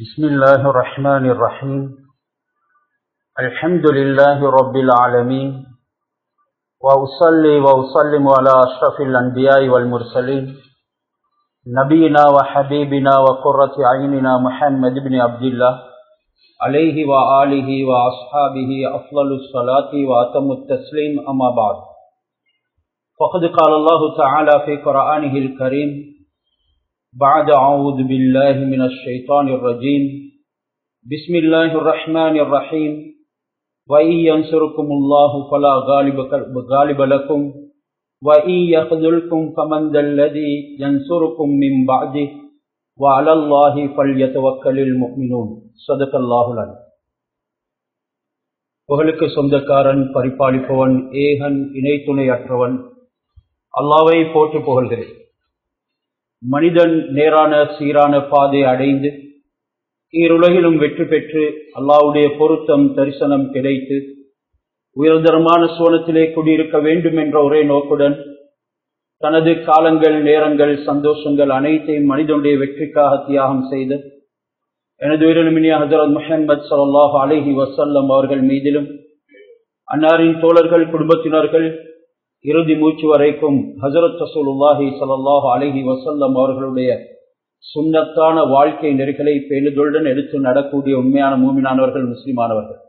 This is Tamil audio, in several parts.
بسم الله الرحمن الرحيم. الحمد لله رب العالمين. وأصلي وأسلم على أشرف الأنبياء والمرسلين. نبينا وحبيبنا وقرة عيننا محمد بن عبد الله. عليه وآله وأصحابه أفضل الصلاة وأتم التسليم أما بعد. فقد قال الله تعالى في قرآنه الكريم بعد أعوذ بالله من الشيطان الرجيم بسم الله الرحمن الرحيم وإن ينصركم الله فلا غالب, غالب لكم وإن يخذلكم فمن ذا الذي ينصركم من بعده وعلى الله فليتوكل المؤمنون صدق الله العظيم புகழுக்கு சொந்தக்காரன் பரிபாலிப்பவன் ஏகன் இணை துணையற்றவன் அல்லாவை போட்டு புகழ்கிறேன் மனிதன் நேரான சீரான பாதை அடைந்து ஈருலகிலும் வெற்றி பெற்று அல்லாவுடைய பொருத்தம் தரிசனம் கிடைத்து உயர்தரமான சோனத்திலே குடியிருக்க வேண்டும் என்ற ஒரே நோக்குடன் தனது காலங்கள் நேரங்கள் சந்தோஷங்கள் அனைத்தையும் மனிதனுடைய வெற்றிக்காக தியாகம் செய்து எனது உயிரிழமினிய ஹசரத் முஹம்மது சல்லாஹ் அலஹி வசல்லம் அவர்கள் மீதிலும் அன்னாரின் தோழர்கள் குடும்பத்தினர்கள் இறுதி மூச்சு வரைக்கும் ஹசரத் ரசூலுல்லாஹி சல்லாஹு அலஹி வசல்லம் அவர்களுடைய சுண்ணத்தான வாழ்க்கை நெறிகளை பேணுதலுடன் எடுத்து நடக்கூடிய உண்மையான மூமினானவர்கள் முஸ்லிமானவர்கள்.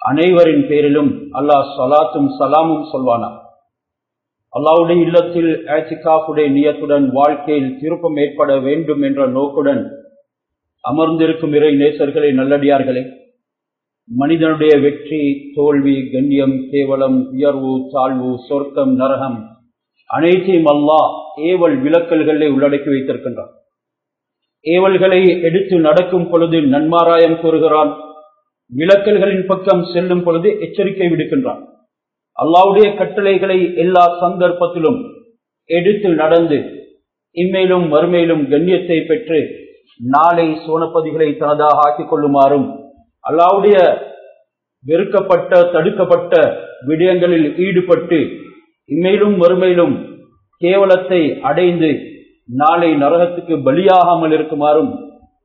அனைவரின் பேரிலும் அல்லாஹ் சலாத்தும் சலாமும் சொல்வானா? அல்லாவுடைய இல்லத்தில் ஆச்சிகாஃபுடைய நியத்துடன் வாழ்க்கையில் திருப்பம் ஏற்பட வேண்டும் என்ற நோக்குடன் அமர்ந்திருக்கும் இறை நேசர்களே நல்லடியார்களே மனிதனுடைய வெற்றி தோல்வி கண்ணியம் கேவலம் உயர்வு தாழ்வு சொர்க்கம் நரகம் அனைத்தையும் அல்லாஹ் ஏவல் விளக்கல்களை உள்ளடக்கி வைத்திருக்கின்றான். ஏவல்களை எடுத்து நடக்கும் பொழுது நன்மாராயம் கூறுகிறான். விளக்கல்களின் பக்கம் செல்லும் பொழுது எச்சரிக்கை விடுக்கின்றான். அல்லாவுடைய கட்டளைகளை எல்லா சந்தர்ப்பத்திலும் எடுத்து நடந்து இம்மையிலும் மறுமையிலும் கண்ணியத்தை பெற்று நாளை சோனப்பதிகளை தனதாக ஆக்கிக் கொள்ளுமாறும் அல்லாவுடைய வெறுக்கப்பட்ட தடுக்கப்பட்ட விடயங்களில் ஈடுபட்டு இம்மையிலும் வறுமையிலும் கேவலத்தை அடைந்து நாளை நரகத்துக்கு பலியாகாமல் இருக்குமாறும்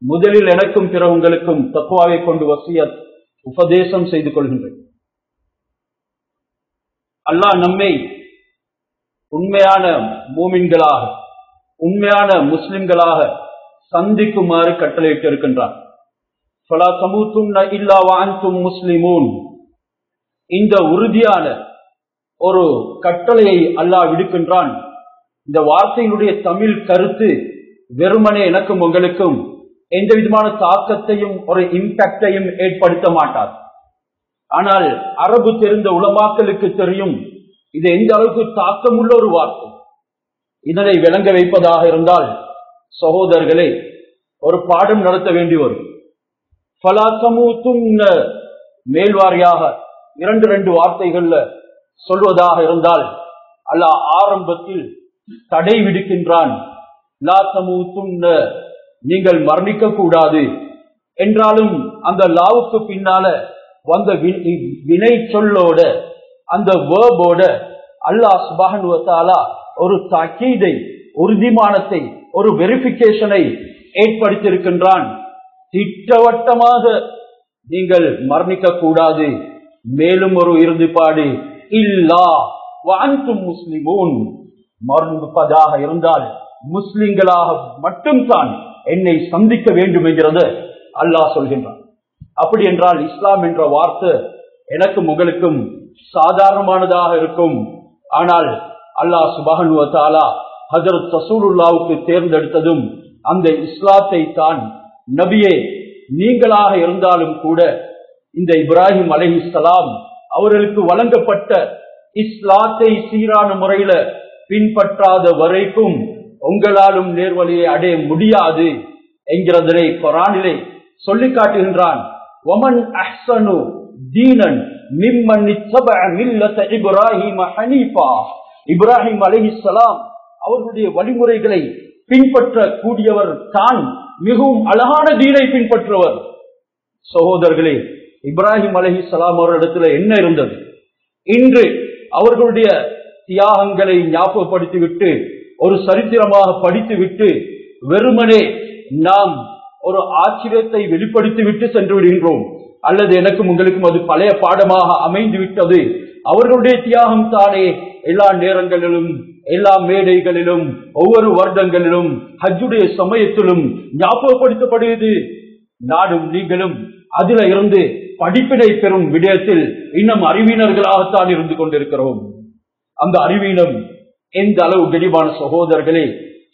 முதலில் எனக்கும் பிற உங்களுக்கும் தக்குவாவை கொண்டு வசிய உபதேசம் செய்து கொள்கின்றேன். அல்லாஹ் நம்மை உண்மையான மூமின்களாக உண்மையான முஸ்லிம்களாக சந்திக்குமாறு கட்டளையிட்டு இருக்கின்றார் முஸ்லிமூன் இந்த உறுதியான ஒரு கட்டளையை அல்லாஹ் விடுக்கின்றான். இந்த வார்த்தையினுடைய தமிழ் கருத்து வெறுமனே எனக்கும் உங்களுக்கும் எந்த விதமான தாக்கத்தையும் ஒரு இம்பாக்டையும் ஏற்படுத்த மாட்டார் ஆனால் அரபு தெரிந்த உலமாக்களுக்கு தெரியும் இது எந்த அளவுக்கு தாக்கமுள்ள ஒரு வார்த்தை. இதனை விளங்க வைப்பதாக இருந்தால் சகோதரர்களே ஒரு பாடம் நடத்த வேண்டி வரும். மேல்வாரியாக இரண்டு ரெண்டு வார்த்தைகள்ல சொல்வதாக இருந்தால் அல்லாஹ் ஆரம்பத்தில் தடை விடுக்கின்றான் நீங்கள் மரணிக்க கூடாது என்றாலும் அந்த லாவுக்கு பின்னால வந்த வினை சொல்லோட அந்த வேர்போட அல்லாஹ் சுபானுவத்தாலா ஒரு தக்கீதை உறுதிமானத்தை ஒரு வெரிபிகேஷனை ஏற்படுத்தியிருக்கின்றான். திட்டவட்டமாக நீங்கள் மரணிக்க கூடாது மேலும் ஒரு இறுதிப்பாடு இல்லா வாந்தும் முஸ்லிமூன். மரணிப்பதாக இருந்தால் முஸ்லிம்களாக மட்டும்தான் என்னை சந்திக்க வேண்டும் என்கிறது அல்லாஹ் சொல்கின்றான். அப்படி என்றால் இஸ்லாம் என்ற வார்த்தை எனக்கும் உங்களுக்கும் சாதாரணமானதாக இருக்கும். ஆனால் அல்லாஹ் சுபகனுவத்தாலா ஹஜரத் சசூருல்லாவுக்கு தேர்ந்தெடுத்ததும் அந்த இஸ்லாத்தை தான் நபியே நீங்களாக இருந்தாலும் கூட இந்த இப்ராஹிம் அலஹி சலாம் அவர்களுக்கு வழங்கப்பட்ட இஸ்லாத்தை சீரான முறையில பின்பற்றாத வரைக்கும் உங்களாலும் நேர்வழியை அடைய முடியாது என்கிறதனை கொரானிலே சொல்லி காட்டுகின்றான். ஒமன் அஹ்சனு தீனன் மிம்மன் இப்ராஹிம் ஹனீஃபா. இப்ராஹிம் அலிஹிசலாம் அவர்களுடைய வழிமுறைகளை பின்பற்ற கூடியவர் தான் மிகவும் அழகான தீனை பின்பற்றுவர். சகோதரர்களே இப்ராஹிம் அலஹி சலாம் அவரிடத்துல என்ன இருந்தது? இன்று அவர்களுடைய தியாகங்களை ஞாபகப்படுத்திவிட்டு ஒரு சரித்திரமாக படித்துவிட்டு வெறுமனே நாம் ஒரு ஆச்சரியத்தை வெளிப்படுத்தி விட்டு சென்று விடுகின்றோம். அல்லது எனக்கும் உங்களுக்கும் அது பழைய பாடமாக அமைந்து விட்டது அவர்களுடைய தியாகம் தானே எல்லா நேரங்களிலும் எல்லா மேடைகளிலும் ஒவ்வொரு வருடங்களிலும் ஹஜ்ஜுடைய சமயத்திலும் ஞாபகப்படுத்தப்படுகிறது. நாடும் நீங்களும் அதில இருந்து படிப்பினை பெறும் விடயத்தில் இன்னும் அறிவினர்களாகத்தான் இருந்து கொண்டிருக்கிறோம். அந்த அறிவீனம் எந்த அளவு கனிவான சகோதரர்களே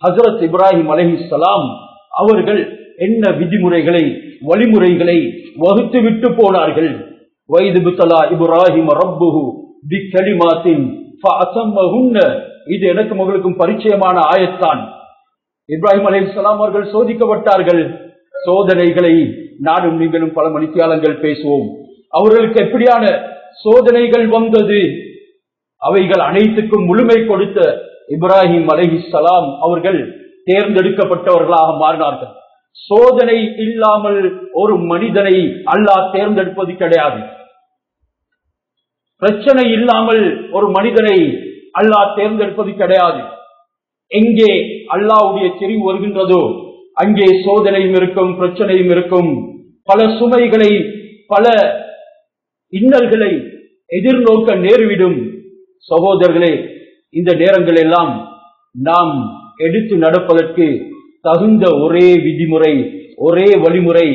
ஹசரத் இப்ராஹிம் அலஹி சலாம் அவர்கள் என்ன விதிமுறைகளை வழிமுறைகளை வகுத்து விட்டு போனார்கள்? வைது புத்தலா இப்ராஹிம் ரப்புஹு பி கலிமாத்தின் இது எனக்கு உங்களுக்கும் பரிச்சயமான ஆயத்தான். இப்ராஹிம் அலி சலாம் அவர்கள் சோதிக்கப்பட்டார்கள். சோதனைகளை நானும் நீங்களும் பல மணித்தியாலங்கள் பேசுவோம். அவர்களுக்கு எப்படியான சோதனைகள் வந்தது? அவைகள் அனைத்துக்கும் முழுமை கொடுத்த இப்ராஹிம் அலஹி சலாம் அவர்கள் தேர்ந்தெடுக்கப்பட்டவர்களாக மாறினார்கள். சோதனை இல்லாமல் ஒரு மனிதனை அல்லாஹ் தேர்ந்தெடுப்பது கிடையாது. பிரச்சனை இல்லாமல் ஒரு மனிதனை அல்லாஹ் தேர்ந்தெடுப்பது கிடையாது. எங்கே அல்லாவுடைய தெரிவு வருகின்றதோ அங்கே சோதனையும் இருக்கும் பிரச்சனையும் இருக்கும். பல சுமைகளை பல இன்னல்களை எதிர்நோக்க நேர்விடும். சகோதரர்களே இந்த நேரங்கள் எல்லாம் நாம் எடுத்து நடப்பதற்கு தகுந்த ஒரே விதிமுறை ஒரே வழிமுறை.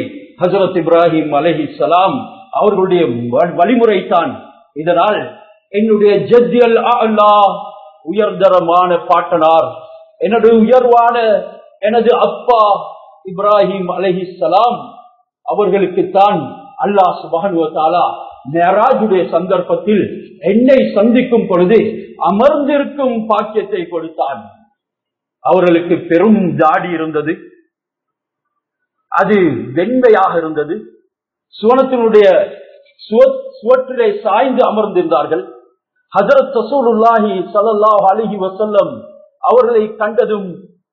ஹசரத் இப்ராஹிம் அலஹி சலாம் அவர்களுடைய வழிமுறை தான் இதனால் என்னுடைய ஜத்தியல் அல்லா உயர்தரமான பாட்டனார் எனது உயர்வான எனது அப்பா இப்ராஹிம் அலஹி சலாம் அவர்களுக்குத்தான் அல்லாஹ் சுபானுவத்தாலா நேராஜுடைய சந்தர்ப்பத்தில் என்னை சந்திக்கும் பொழுது அமர்ந்திருக்கும் பாக்கியத்தை கொடுத்தான். அவர்களுக்கு பெரும் ஜாடி இருந்தது. அது வெண்மையாக இருந்தது. சுவனத்தினுடைய சுவற்றிலே சாய்ந்து அமர்ந்திருந்தார்கள். ஹசரத் சசூலுல்லாஹி சலல்லாஹ் அலிஹி வசல்லம் அவர்களை கண்டதும்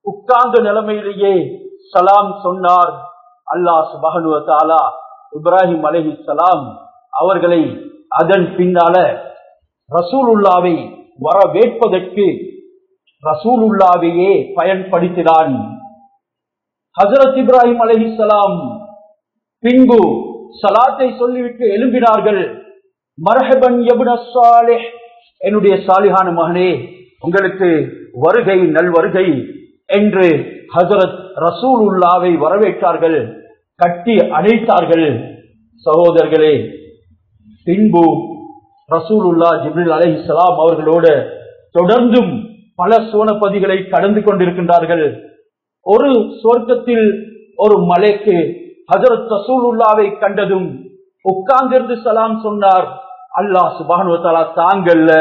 உட்கார்ந்த நிலைமையிலேயே சலாம் சொன்னார். அல்லாஹ் சுபஹனு தாலா இப்ராஹிம் அலஹி சலாம் அவர்களை அதன் பின்னால ரசூலுல்லாவை வரவேற்பதற்கு ரசூலுல்லாவையே பயன்படுத்தினான். ஹசரத் இப்ராஹிம் அலஹி சலாம் பின்பு சலாத்தை சொல்லிவிட்டு எழும்பினார்கள். மரஹபன் என்னுடைய சாலிகான மகனே உங்களுக்கு வருகை நல்வருகை என்று ஹசரத் ரசூலுல்லாவை வரவேற்றார்கள் கட்டி அழைத்தார்கள் சகோதரர்களே பின்பு ரசூலுல்லா ஜிப்ரில் அலை சலாம் அவர்களோடு தொடர்ந்தும் பல சோனப்பதிகளை கடந்து கொண்டிருக்கின்றார்கள். ஒரு சொர்க்கத்தில் ஒரு மலைக்கு ஹசரத் ரசூலுல்லாவை கண்டதும் உட்கார்ந்திருந்து சலாம் சொன்னார் அல்லாஹ் சுபானுவத்தாலா தாங்கல்ல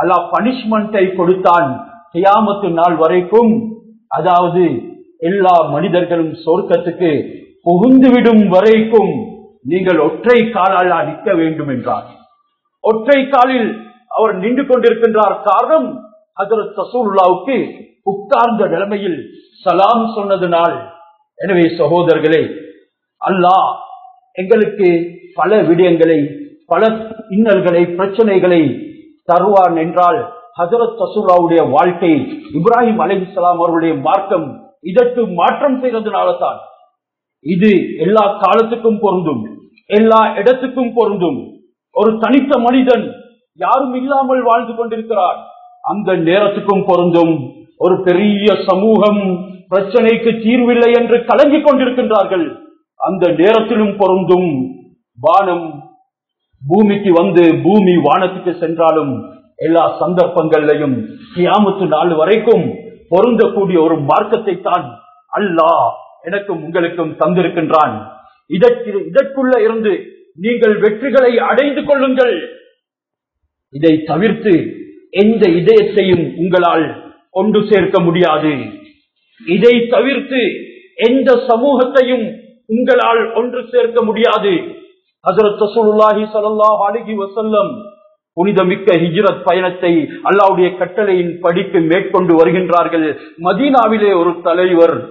அல்லாஹ் பனிஷ்மெண்டை கொடுத்தான் கியாமத்து நாள் வரைக்கும். அதாவது எல்லா மனிதர்களும் சொர்க்கத்துக்கு புகுந்துவிடும் வரைக்கும் நீங்கள் ஒற்றை காலால் நிற்க வேண்டும் என்றார். ஒற்றை காலில் அவர் நின்று கொண்டிருக்கின்றார். காரணம் ஹசரத் ரசூல்லாவுக்கு உட்கார்ந்த நிலைமையில் சலாம் சொன்னதுனால். எனவே சகோதரர்களே அல்லாஹ் எங்களுக்கு பல விடயங்களை பல இன்னல்களை பிரச்சனைகளை தருவான் என்றால் ஹசரத் ரசூல்லாவுடைய வாழ்க்கை இப்ராஹிம் அலிஸ்லாம் அவருடைய மார்க்கம் இதற்கு மாற்றம் செய்ததுனால தான் இது எல்லா காலத்துக்கும் பொருந்தும் எல்லா இடத்துக்கும் பொருந்தும். ஒரு தனித்த மனிதன் யாரும் இல்லாமல் வாழ்ந்து கொண்டிருக்கிறார். அந்த நேரத்துக்கும் பொருந்தும். ஒரு பெரிய சமூகம் பிரச்சனைக்கு தீர்வில்லை என்று கலங்கிக் கொண்டிருக்கின்றார்கள். அந்த நேரத்திலும் பொருந்தும் வானம் பூமிக்கு வந்து பூமி வானத்துக்கு சென்றாலும் எல்லா சந்தர்ப்பங்களையும் கியாமத்து நாள் வரைக்கும் பொருந்தக்கூடிய ஒரு மார்க்கத்தை தான் அல்லாஹ் எனக்கும் உங்களுக்கும் தந்திருக்கின்றான். இதற்கு இதற்குள்ள இருந்து நீங்கள் வெற்றிகளை அடைந்து கொள்ளுங்கள். இதை தவிர்த்து எந்த இதயத்தையும் உங்களால் கொண்டு சேர்க்க முடியாது. இதை தவிர்த்து எந்த சமூகத்தையும் உங்களால் ஒன்று சேர்க்க முடியாது. புனிதமிக்க ஹிஜ்ரத் பயணத்தை அல்லாவுடைய கட்டளையின் படிக்கு மேற்கொண்டு வருகின்றார்கள். மதீனாவிலே ஒரு தலைவர்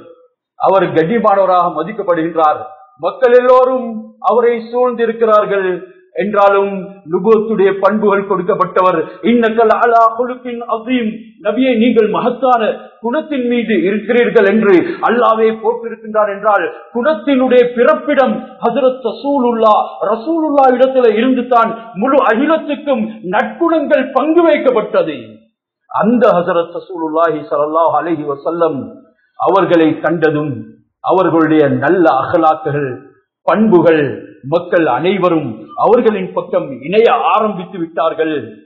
அவர் கண்டிமானவராக மதிக்கப்படுகின்றார். மக்கள் எல்லோரும் அவரை சூழ்ந்திருக்கிறார்கள். என்றாலும் லுகோத்துடைய பண்புகள் கொடுக்கப்பட்டவர். இன்னக்கல் அலா குலுக்கின் அசீம். நபியை நீங்கள் மகத்தான குணத்தின் மீது இருக்கிறீர்கள் என்று அல்லாவே போட்டிருக்கின்றார் என்றால் குணத்தினுடைய பிறப்பிடம் ஹசரத் ரசூலுல்லா ரசூலுல்லா இடத்துல இருந்து தான் முழு அகிலத்துக்கும் நற்குணங்கள் பங்கு வைக்கப்பட்டது. அந்த ஹசரத் ரசூலுல்லாஹி சல்லாஹ் அலஹி வசல்லம் அவர்களை கண்டதும் அவர்களுடைய நல்ல அகலாக்குகள் பண்புகள் மக்கள் அனைவரும் அவர்களின் பக்கம் இணைய ஆரம்பித்து விட்டார்கள்.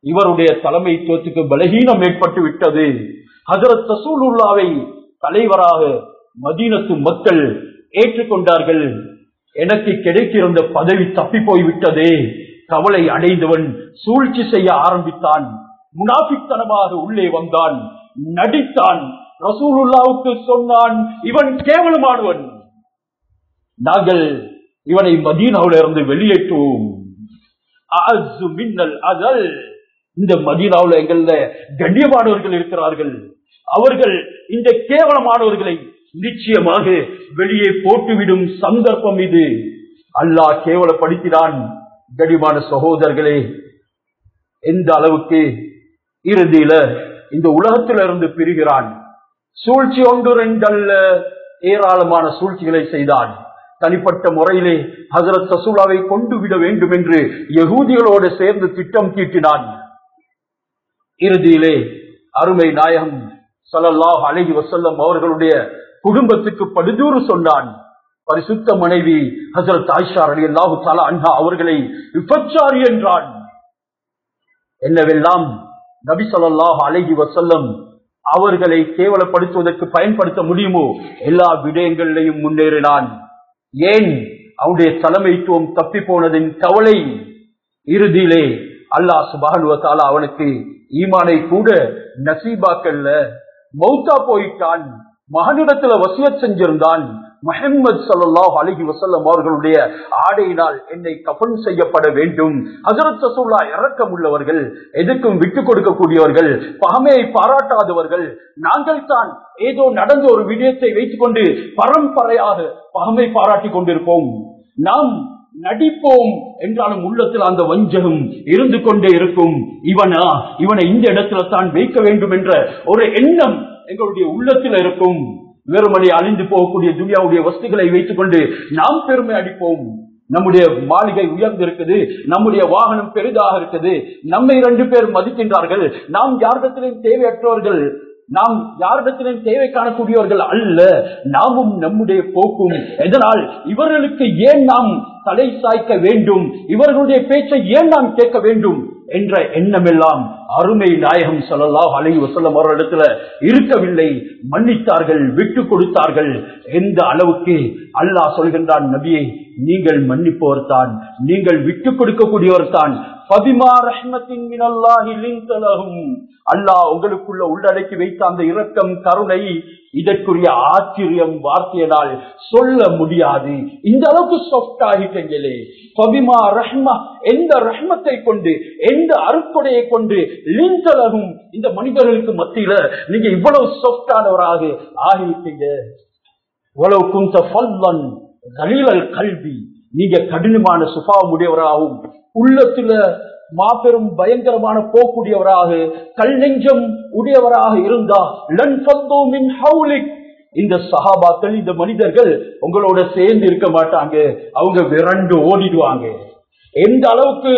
இவருடைய தலைமைத்துவத்துக்கு பலகீனம் ஏற்பட்டு விட்டது. ஹசரத் ரசூலுல்லாவை தலைவராக மதீனத்து மக்கள் ஏற்றுக்கொண்டார்கள். எனக்கு கிடைத்திருந்த பதவி தப்பி போய்விட்டதே. கவலை அடைந்தவன் சூழ்ச்சி செய்ய ஆரம்பித்தான். முனாபித்தனமாக உள்ளே வந்தான். நடித்தான். ரசூலுல்லாவுக்கு சொன்னான் இவன் கேவலமானவன். நாங்கள் இவனை மதீனாவில இருந்து வெளியேற்றுவோம் அஅஸ்ஸு மின்னல் அதல் இந்த மதீனாவில் எங்கள்ல கண்ணியமானவர்கள் இருக்கிறார்கள். அவர்கள் இந்த கேவலமானவர்களை நிச்சயமாக வெளியே போட்டுவிடும் சந்தர்ப்பம் இது. அல்லாஹ் கேவலப்படுத்தினான். கடிமான சகோதரர்களே எந்த அளவுக்கு இறுதியில இந்த உலகத்திலிருந்து பிரிகிறான். சூழ்ச்சி ஒன்று ரெண்டல்ல. ஏராளமான சூழ்ச்சிகளை செய்தான். தனிப்பட்ட முறையிலே ஹசரத் சசூலாவை கொண்டு விட வேண்டும் என்று யகூதிகளோடு சேர்ந்து திட்டம் தீட்டினான். இறுதியிலே அருமை நாயகம் சலல்லாஹ் அழகி வசல்லம் அவர்களுடைய குடும்பத்துக்கு படுதூறு சொன்னான். பரிசுத்த மனைவி ஹசரத் ஆயிஷா ரலியல்லாஹு தாலா அன்ஹா அவர்களை விபச்சாரி என்றான். என்னவெல்லாம் நபி சொல்லாஹ் அழகி வசல்லம் அவர்களை கேவலப்படுத்துவதற்கு பயன்படுத்த முடியுமோ எல்லா விடயங்களிலையும் முன்னேறினான். ஏன் அவனுடைய தலைமைத்துவம் தப்பி போனதின் கவலை இறுதியிலே அல்லாஹ் சுபானுவ அவனுக்கு ஈமானை கூட நசீபாக்கல்ல மௌத்தா போயிட்டான் மகனிடத்துல வசிய செஞ்சிருந்தான். முகமது சல்லாஹ் அலஹி வசல்லம் அவர்களுடைய ஆடையினால் என்னை கபன் செய்யப்பட வேண்டும். ஹசரத் ரசூலுல்லாஹ் இரக்கம் உள்ளவர்கள் எதுக்கும் விட்டு கொடுக்கக்கூடியவர்கள் பகமையை பாராட்டாதவர்கள் நாங்கள் தான் ஏதோ நடந்த ஒரு விடயத்தை வைத்துக்கொண்டு பரம்பரையாக பகமை பாராட்டிக் கொண்டிருப்போம். நாம் நடிப்போம் என்றாலும் உள்ளத்தில் அந்த வஞ்சகம் இருந்து கொண்டே இருக்கும். இவனா இவனை இந்த இடத்துல தான் வைக்க வேண்டும் என்ற ஒரு எண்ணம் எங்களுடைய உள்ளத்தில் இருக்கும். வெறுமனை அழிந்து போகக்கூடிய துனியாவுடைய வஸ்துகளை வைத்துக் கொண்டு நாம் பெருமை அடிப்போம். நம்முடைய மாளிகை உயர்ந்திருக்குது. நம்முடைய வாகனம் பெரிதாக இருக்குது. நம்மை இரண்டு பேர் மதிக்கின்றார்கள். நாம் யாரிடத்திலும் தேவையற்றவர்கள் நாம் யாரிடத்திலும் தேவை காணக்கூடியவர்கள் அல்ல. நாமும் நம்முடைய போக்கும். எதனால் இவர்களுக்கு ஏன் நாம் தலை சாய்க்க வேண்டும். இவர்களுடைய பேச்சை ஏன் நாம் கேட்க வேண்டும்? என்ற எண்ணமெல்லாம் அருமை நாயகம் சொல்லலாம் அலை வசலம் அவர்களிடத்துல இருக்கவில்லை. மன்னித்தார்கள் விட்டு கொடுத்தார்கள். எந்த அளவுக்கு அல்லாஹ் சொல்கின்றான் நபியை நீங்கள் மன்னிப்பவர் தான் நீங்கள் விட்டு கொடுக்கக்கூடியவர் தான் பதிமா ரஹ்மத்தின் மினல்லாஹி லின்த அல்லாஹ் உங்களுக்குள்ள உள்ளடக்கி வைத்த அந்த இரக்கம் கருணை இதற்குரிய ஆச்சரியம் வார்த்தையினால் சொல்ல முடியாது. இந்த அளவுக்கு சாஃப்ட் ஆகிட்டீங்களே பபிமா ரஹ்மா எந்த ரஹ்மத்தை கொண்டு எந்த அருக்கொடையை கொண்டு லிந்தலகும் இந்த மனிதர்களுக்கு மத்தியில நீங்க இவ்வளவு சாஃப்டானவராக ஆகிவிட்டீங்க. உளவு குந்த ஃபல்லன் கலீலல் கல்வி நீங்க கடினமான சுபாவம் உடையவராகவும் உள்ளத்துல மாபெரும் பயங்கரமான போக்குடையவராக கல் நெஞ்சம் உடையவராக இருந்தா லன் இந்த சஹாபாக்கள் இந்த மனிதர்கள் உங்களோட சேர்ந்து இருக்க மாட்டாங்க. அவங்க விரண்டு ஓடிடுவாங்க. எந்த அளவுக்கு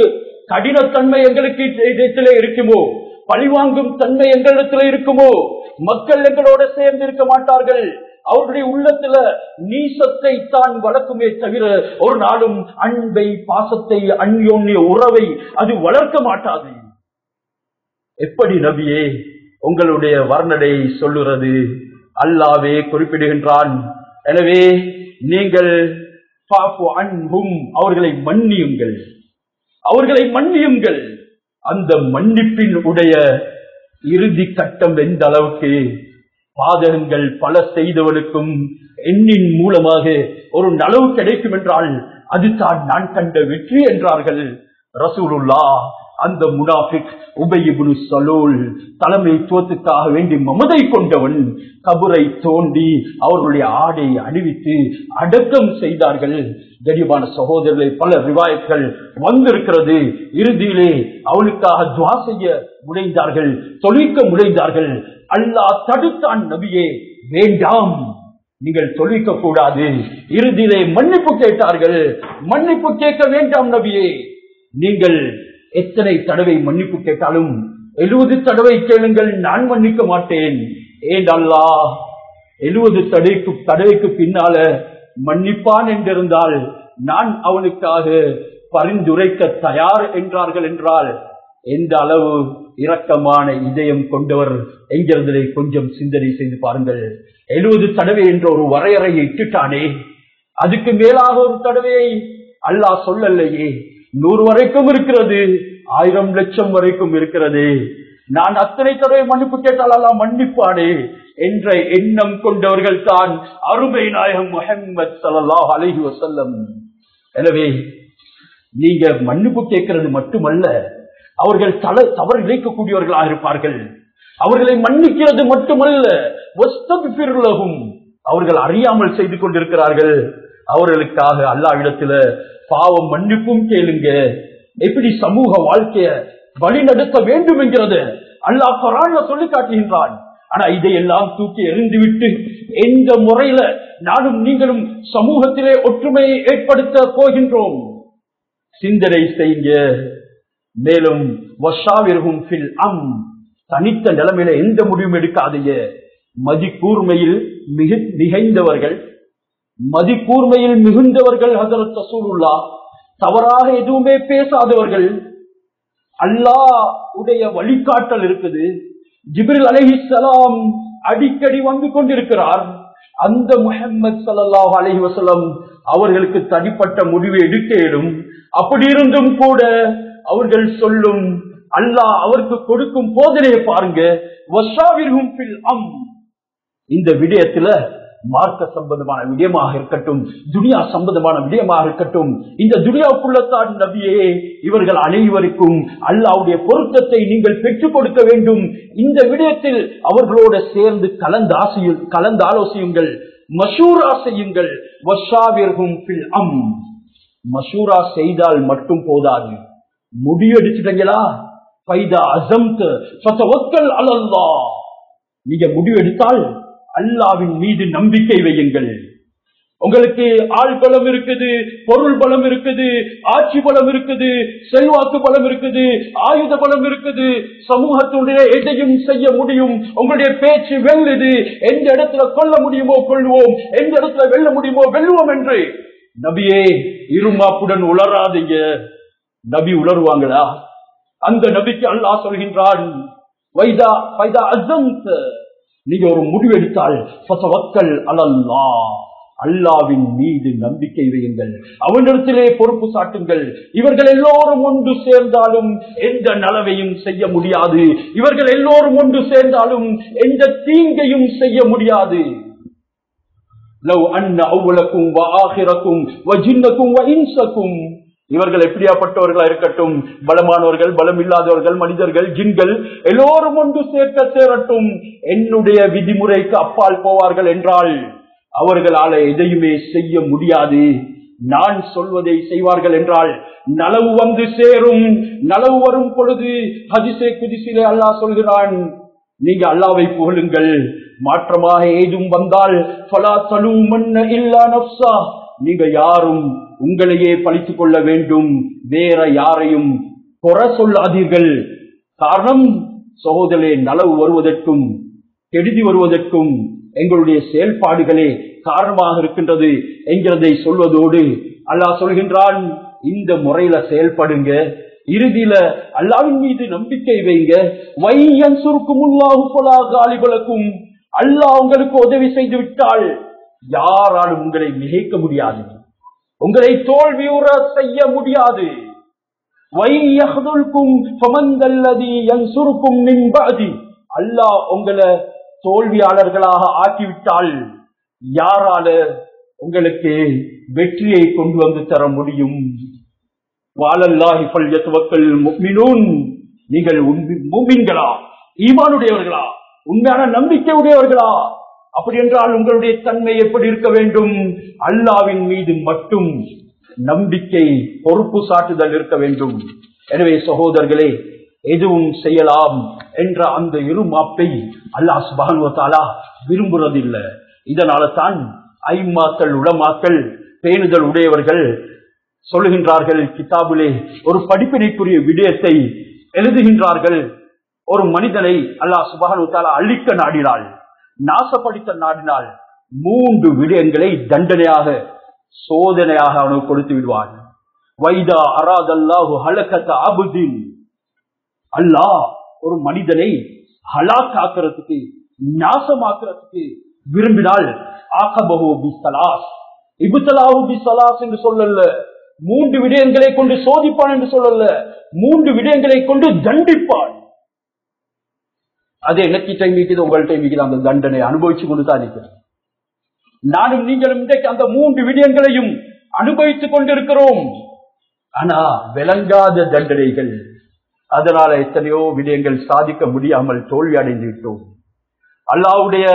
கடினத்தன்மை எங்களுக்கு இடத்துல இருக்குமோ பழிவாங்கும் தன்மை எங்களிடத்துல இருக்குமோ மக்கள் எங்களோட சேர்ந்து இருக்க மாட்டார்கள். அவருடைய உள்ளத்துல நீசத்தை தான் வளர்க்குமே தவிர ஒரு நாளும் அன்பை பாசத்தை அந்யோன்ய உறவை அது வளர்க்க மாட்டாது. எப்படி நபியே உங்களுடைய வர்ணனை சொல்லுறது அல்லாவே குறிப்பிடுகின்றான். எனவே நீங்கள் அன்பும் அவர்களை மன்னியுங்கள். அவர்களை மன்னியுங்கள். அந்த மன்னிப்பின் உடைய இறுதி கட்டம் எந்த அளவுக்கு? பாதகங்கள் பல செய்தவனுக்கும் எண்ணின் மூலமாக ஒரு நலவு கிடைக்கும் என்றால் அதுதான் நான் கண்ட வெற்றி என்றார்கள். ரசூலுல்லா அந்த முனாஃபிக் உபயிபுனு சலூல் தலைமைத்துவத்துக்காக வேண்டி மமதை கொண்டவன் கபுரை தோண்டி அவர்களுடைய ஆடை அணிவித்து அடக்கம் செய்தார்கள். கரிபான சகோதரர்களை பல ரிவாயங்கள் வந்திருக்கிறது. இறுதியிலே அவனுக்காக துவா செய்ய முனைந்தார்கள் தொழிக்க முனைந்தார்கள். அல்லாஹ் தடுத்தான் நபியே வேண்டாம். நீங்கள் தொழிக்க கூடாது. இறுதியிலே மன்னிப்பு கேட்டார்கள். மன்னிப்பு கேட்க வேண்டாம் நபியே. நீங்கள் எத்தனை தடவை மன்னிப்பு கேட்டாலும் எழுபது தடவை கேளுங்கள் நான் மன்னிக்க மாட்டேன். ஏன் அல்லாஹ் எழுபது தடைக்கு தடவைக்கு பின்னால மன்னிப்பான் என்றிருந்தால் நான் அவனுக்காக பரிந்துரைக்க தயார் என்றார்கள் என்றால் எந்த அளவு இரக்கமான இதயம் கொண்டவர் என்கிறதை கொஞ்சம் சிந்தனை செய்து பாருங்கள். எழுபது தடவை என்ற ஒரு வரையறையை இட்டுட்டானே அதுக்கு மேலாக ஒரு தடவையை அல்லாஹ் சொல்லலையே. நூறு வரைக்கும் இருக்கிறது ஆயிரம் லட்சம் வரைக்கும் இருக்கிறது. நான் அத்தனை தடவை மன்னிப்பு கேட்டால் அல்லாஹ் மன்னிப்பானே என்ற எண்ணம் கொண்டவர்கள் தான் அருமை நாயகம் முஹம்மது ஸல்லல்லாஹு அலஹி வசல்லம் எனவே நீங்க மன்னிப்பு கேட்கிறது மட்டுமல்ல அவர்கள் தல தவறு இழைக்கக்கூடியவர்களாக இருப்பார்கள். அவர்களை மன்னிக்கிறது மட்டுமல்ல வஸ்தபிபிர்லகும் அவர்கள் அறியாமல் செய்து கொண்டிருக்கிறார்கள். அவர்களுக்காக அல்லாவிடத்துல பாவம் மன்னிப்பும் கேளுங்க. எப்படி சமூக வாழ்க்கைய வழிநடத்த வேண்டும் என்கிறது அல்லாஹ் குரான்ல சொல்லி காட்டுகின்றான். ஆனா இதையெல்லாம் தூக்கி எறிந்துவிட்டு எந்த முறையில நானும் நீங்களும் சமூகத்திலே ஒற்றுமையை ஏற்படுத்த போகின்றோம்? சிந்தனை செய்ய மேலும் வஷாவிற்கும் ஃபில் அம். தனித்த நிலைமையில எந்த முடிவும் எடுக்காதீங்க. மதிக்கூர்மையில் மிகு மிகைந்தவர்கள். மதிக்கூர்மையில் மிகுந்தவர்கள் ஹசரத் ரசூலுல்லா தவறாக எதுவுமே பேசாதவர்கள். அல்லாஹ் உடைய வழிகாட்டல் இருக்குது. ஜிபிரில் அலஹிசலாம் அடிக்கடி வந்து கொண்டிருக்கிறார். அந்த முஹம்மது சல்லாஹ் அலஹி வசலம் அவர்களுக்கு தனிப்பட்ட முடிவு எடுக்க இயலும் அப்படி இருந்தும் கூட அவர்கள் சொல்லும் அல்லாஹ் அவருக்கு கொடுக்கும் போதனையை பாருங்க. அம். இந்த விடயத்துல மார்க்க சம்பந்தமான விடயமாக இருக்கட்டும் துனியா சம்பந்தமான விடயமாக இருக்கட்டும் இந்த துனியாவுக்குள்ளத்தான் நபியே இவர்கள் அனைவருக்கும் அல்லாவுடைய பொருத்தத்தை நீங்கள் பெற்றுக் கொடுக்க வேண்டும். இந்த விடயத்தில் அவர்களோட சேர்ந்து கலந்து கலந்தாலோசியுங்கள் மஷூரா செய்யுங்கள். மசூரா செய்யுங்கள் அம். மஷூரா செய்தால் மட்டும் போதாது. முடிவெடுத்துட்டீங்களா? பைதா அசம்த் ஃபதவக்கல் நீங்க முடிவெடுத்தால் அல்லாவின் மீது நம்பிக்கை வையுங்கள். உங்களுக்கு ஆள் பலம் இருக்குது பொருள் பலம் இருக்குது ஆட்சி பலம் இருக்குது செல்வாக்கு பலம் இருக்குது ஆயுத பலம் இருக்குது. சமூகத்துடைய எதையும் செய்ய முடியும். உங்களுடைய பேச்சு வெல்லுது. எந்த இடத்துல கொல்ல முடியுமோ கொள்வோம். எந்த இடத்துல வெல்ல முடியுமோ வெல்லுவோம் என்று. நபியே இருமாப்புடன் உளராதீங்க நபி உளருவாங்களா? அந்த நபிக்கு அல்லாஹ் சொல்கின்றான் வைதா வைதா அசம்த் நீங்க ஒரு முடிவெடுத்தால் எடுத்தால் அலல்லா அல்லாவின் மீது நம்பிக்கை வையுங்கள். அவனிடத்திலே பொறுப்பு சாட்டுங்கள். இவர்கள் எல்லோரும் ஒன்று சேர்ந்தாலும் எந்த நலவையும் செய்ய முடியாது. இவர்கள் எல்லோரும் ஒன்று சேர்ந்தாலும் எந்த தீங்கையும் செய்ய முடியாது. லவ் அண்ண அவ்வளக்கும் ஆகிரக்கும் வஜின்னக்கும் இன்சக்கும். இவர்கள் எப்படியாப்பட்டவர்களா இருக்கட்டும் பலமானவர்கள் பலம் இல்லாதவர்கள் மனிதர்கள் ஜின்கள் எல்லோரும் ஒன்று சேர்க்க சேரட்டும். என்னுடைய விதிமுறைக்கு அப்பால் போவார்கள் என்றால் அவர்களால எதையுமே செய்ய முடியாது. நான் சொல்வதை செய்வார்கள் என்றால் நலவு வந்து சேரும். நலவு வரும் பொழுது ஹதிசே குதிசிலே அல்லாஹ் சொல்கிறான் நீங்க அல்லாவை புகழுங்கள். மாற்றமாக ஏதும் வந்தால் இல்லா நீங்க யாரும் உங்களையே பழித்துக் கொள்ள வேண்டும். வேற யாரையும் குறை சொல்லாதீர்கள். காரணம் சகோதரே நலவு வருவதற்கும் கெடுதி வருவதற்கும் எங்களுடைய செயல்பாடுகளே காரணமாக இருக்கின்றது என்கிறதை சொல்வதோடு அல்லாஹ் சொல்கின்றான் இந்த முறையில செயல்படுங்க. இறுதியில அல்லாவின் மீது நம்பிக்கை வைங்க. வையன் சுருக்கும் காலிபலக்கும். அல்லாஹ் உங்களுக்கு உதவி செய்து விட்டால் யாராலும் உங்களை மிகைக்க முடியாது. உங்களை தோல்வியுற செய்ய முடியாது. அல்லாஹ் உங்களை தோல்வியாளர்களாக ஆக்கிவிட்டால் யாரால உங்களுக்கு வெற்றியை கொண்டு வந்து தர முடியும்? நீங்கள் உண்மை- ஈமானுடையவர்களா? உண்மையான நம்பிக்கை உடையவர்களா அப்படி என்றால் உங்களுடைய தன்மை எப்படி இருக்க வேண்டும்? அல்லாவின் மீது மட்டும் நம்பிக்கை பொறுப்பு சாட்டுதல் இருக்க வேண்டும். எனவே சகோதரர்களே எதுவும் செய்யலாம் என்ற அந்த இருமாப்பை அல்லாஹ் சுபானுவ விரும்புறதில்லை. இதனால தான் ஐமாக்கள் உளமாக்கள் பேணுதல் உடையவர்கள் சொல்லுகின்றார்கள் கிதாபிலே ஒரு படிப்பினைக்குரிய விடயத்தை எழுதுகின்றார்கள். ஒரு மனிதனை அல்லாஹ் சுபஹானு தாலா அழிக்க நாடினாள். நாசப்படுத்த நாடினால் மூன்று விடயங்களை தண்டனையாக சோதனையாக அவனுக்கு கொடுத்து விடுவான். வைதா அராதல்லாஹு ஹலக்கத்த அபுதீன். அல்லாஹ் ஒரு மனிதனை ஹலாக்காக்குறதுக்கு நாசமாக்குறதுக்கு விரும்பினால் ஆகபஹு பிஸ்தலாஸ். இபுத்தலாஹு பிஸ்தலாஸ் என்று சொல்லல மூன்று விடயங்களை கொண்டு சோதிப்பான் என்று சொல்லல மூன்று விடயங்களை கொண்டு தண்டிப்பான். அது என்னக்கிட்ட மீக்குது உங்கள்கிட்ட மீக்குது அந்த தண்டனை அனுபவிச்சு கொண்டு தான் நானும் நீங்களும் இன்றைக்கு அந்த மூன்று விடயங்களையும் அனுபவித்துக் கொண்டிருக்கிறோம். ஆனா விளங்காத தண்டனைகள். அதனால எத்தனையோ விடயங்கள் சாதிக்க முடியாமல் தோல்வி அடைந்து விட்டோம். அல்லாவுடைய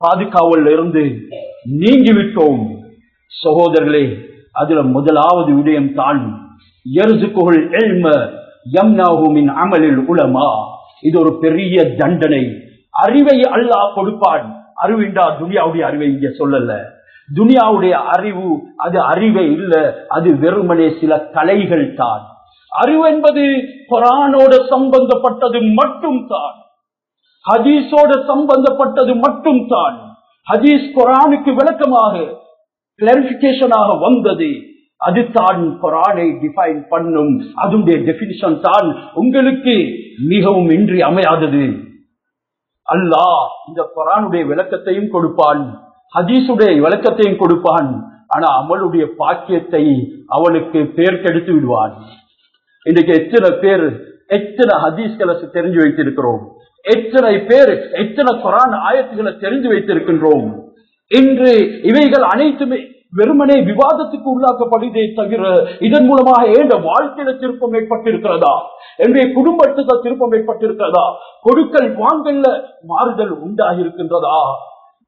பாதுகாவல் இருந்து நீங்கி விட்டோம். சகோதரர்களே அதுல முதலாவது விடயம் தான் எருசுகுள் எல்ம யம்னாஹுமின் அமலில் உலமா. இது ஒரு பெரிய தண்டனை. அறிவை அல்லாஹ் கொடுப்பான். அறிவிண்டா துனியாவுடைய அறிவை இங்க சொல்லல. துனியாவுடைய அறிவு அது அறிவை இல்ல அது வெறுமனே சில கலைகள் தான். அறிவு என்பது குரானோட சம்பந்தப்பட்டது மட்டும் தான். ஹதீஸோட சம்பந்தப்பட்டது மட்டும் தான். ஹதீஸ் குரானுக்கு விளக்கமாக கிளாரிபிகேஷனாக வந்தது. அது தான் குரானை டிஃபைன் பண்ணும். அதனுடைய டெபினிஷன் தான். உங்களுக்கு மிகவும் இன்றி அமையாதது. அல்லாஹ் இந்த குரானுடைய விளக்கத்தையும் கொடுப்பான் ஹதீஸுடைய விளக்கத்தையும் கொடுப்பான் ஆனா அவளுடைய பாக்கியத்தை அவளுக்கு பேர் கெடுத்து விடுவான். இன்றைக்கு எத்தனை பேர் எத்தனை ஹதீஸ்களை தெரிஞ்சு வைத்திருக்கிறோம் எத்தனை பேர் எத்தனை குரான் ஆயத்துகளை தெரிஞ்சு வைத்திருக்கின்றோம். இன்று இவைகள் அனைத்துமே வெறுமனே விவாதத்துக்கு உள்ளாக்கப்படுதே தவிர இதன் மூலமாக ஏண்ட வாழ்க்கையில திருப்பம் ஏற்பட்டிருக்கிறதா? என்னுடைய குடும்பத்துக்கு திருப்பம் ஏற்பட்டிருக்கிறதா? கொடுக்கல் வாங்கல்ல மாறுதல் உண்டாகிருக்கின்றதா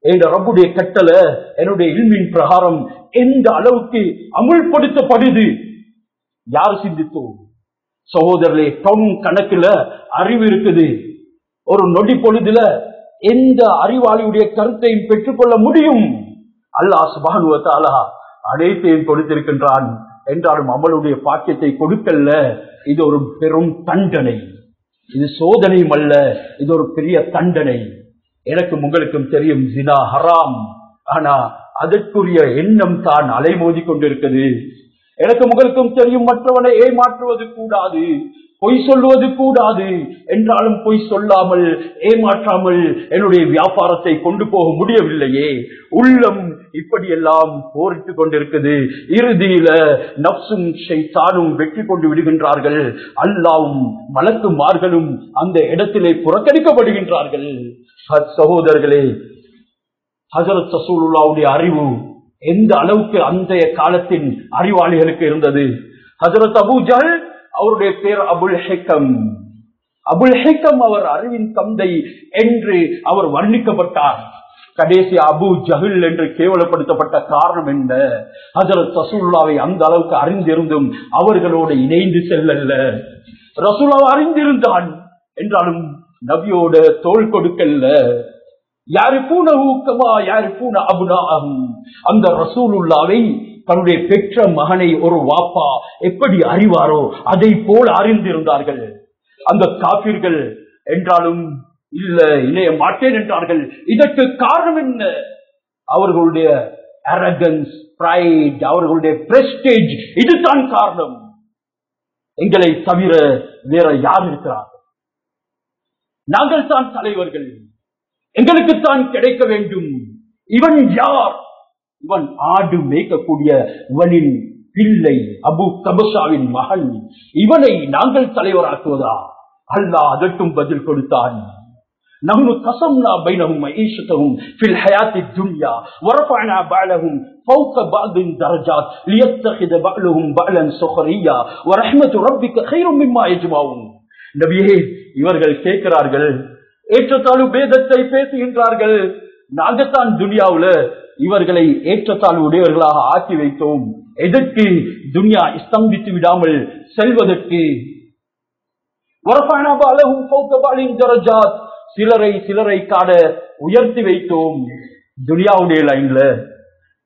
என்ற ரப்புடைய கட்டளை என்னுடைய இல்மின் பிரகாரம் எந்த அளவுக்கு அமுல்படுத்தப்படுது? யார் சிந்தித்தோம் சகோதரர்களே டன் கணக்குல அறிவு இருக்குது. ஒரு நொடி பொழுதுல எந்த அறிவாளியுடைய கருத்தையும் பெற்றுக்கொள்ள முடியும்? அல்லாஹ் சுபானுவத்தாலா அனைத்தையும் கொடுத்திருக்கின்றான் என்றாலும் அவளுடைய பாக்கியத்தை கொடுக்கல்ல. இது ஒரு பெரும் தண்டனை. இது சோதனையும் அல்ல இது ஒரு பெரிய தண்டனை. எனக்கும் உங்களுக்கும் தெரியும் ஜினா ஹராம். ஆனா அதற்குரிய எண்ணம் தான் அலைமோதி கொண்டிருக்கிறது. எனக்கும் உங்களுக்கும் தெரியும் மற்றவனை ஏமாற்றுவது கூடாது பொய் சொல்லுவது கூடாது. என்றாலும் பொய் சொல்லாமல் ஏமாற்றாமல் என்னுடைய வியாபாரத்தை கொண்டு போக முடியவில்லையே. உள்ளம் இப்படியெல்லாம் போரிட்டு கொண்டிருக்குது. இறுதியில நப்சும் ஷைத்தானும் வெற்றி கொண்டு விடுகின்றார்கள். அல்லாவும் மலக்குமார்களும் அந்த இடத்திலே புறக்கணிக்கப்படுகின்றார்கள். சகோதரர்களே ஹசரத் சசூலுல்லாவுடைய அறிவு எந்த அளவுக்கு அந்தைய காலத்தின் அறிவாளிகளுக்கு இருந்தது? ஹசரத் அபுஜல் அவருடைய பேர் அபுல் ஹெக்கம். அபுல் ஹெக்கம் அவர் அறிவின் தந்தை என்று அவர் வர்ணிக்கப்பட்டார். கடைசி அபு ஜஹில் என்று கேவலப்படுத்தப்பட்ட காரணம் என்ன? ஹசரத் ரசூல்லாவை அந்த அளவுக்கு அறிந்திருந்தும் அவர்களோடு இணைந்து செல்லல்ல. ரசூல்லாவை அறிந்திருந்தான். என்றாலும் நபியோட தோல் கொடுக்கல்ல. அந்த ரசூலுல்லாவை தன்னுடைய பெற்ற மகனை ஒரு வாப்பா எப்படி அறிவாரோ அதை போல் அறிந்திருந்தார்கள். அந்த காபிர்கள் என்றாலும் இல்ல இணைய மாட்டேன் என்றார்கள். இதற்கு காரணம் என்ன? அவர்களுடைய அரகன்ஸ் பிரைட் அவர்களுடைய பிரஸ்டேஜ் இதுதான் காரணம். எங்களை தவிர வேற யார் இருக்கிறார்கள்? நாங்கள் தான் தலைவர்கள். எங்களுக்குத்தான் கிடைக்க வேண்டும் இவன் யார் இவன் ஆடு மேய்க்கக்கூடிய இவனின் பிள்ளை அபு கபசாவின் மகன் இவனை நாங்கள் தலைவராக்குவதா அல்லாஹ் அதற்கும் பதில் கொடுத்தான் نحن قسمنا بينهم معيشتهم في الحياة الدنيا ورفعنا بعضهم فوق بعض درجات ليتخذ بعضهم بعضا سخريا ورحمة ربك خير مما يجمعون நபியே இவர்கள் கேட்கிறார்கள் ஏற்றத்தாழ்வு பேதத்தை பேசுகின்றார்கள். நாங்கத்தான் துனியாவுல இவர்களை ஏற்றத்தாழ்வு உடையவர்களாக ஆக்கி வைத்தோம். எதற்கு துனியா ஸ்தம்பித்து விடாமல் செல்வதற்கு? சிலரை சிலரை காட உயர்த்தி வைத்தோம். துனியாவுடைய லைன்ல